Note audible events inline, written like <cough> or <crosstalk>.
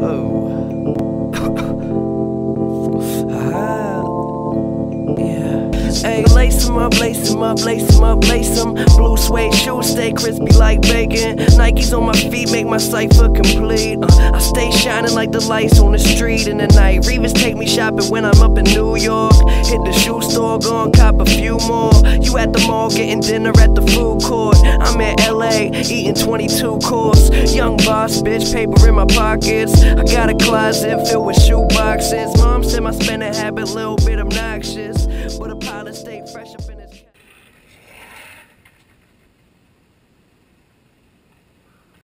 Oh. <coughs> Yeah. Hey, lace 'em up, lace 'em up, lace 'em up, lace 'em. Blue suede shoes stay crispy like bacon. Nikes on my feet make my cipher complete. Uh, I stay shining like the lights on the street in the night. Revis take me shopping when I'm up in New York. Hit the shoe store, go and cop a few more. You at the mall getting dinner at the food court eating 22 course. Young boss, bitch, paper in my pockets. I got a closet filled with shoe boxes. Mom said my spending habit a little bit obnoxious, but a pilot stayed fresh up in his.